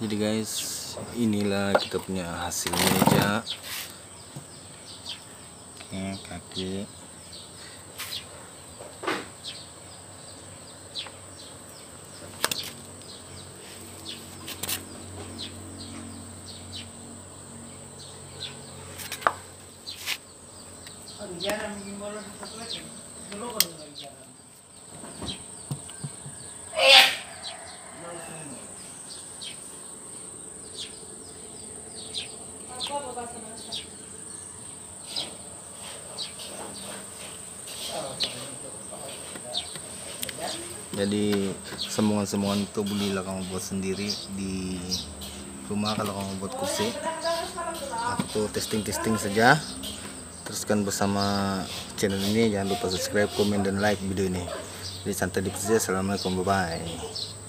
jadi guys inilah kita punya hasil meja oke kaki jadi sambungan-sambungan itu bolehlah kamu buat sendiri di rumah kalau kamu buat kursi. Aku tuh testing-testing saja. Teruskan bersama channel ini. Jangan lupa subscribe komen dan like video ini. Jadi santai di saja assalamualaikum. Bye bye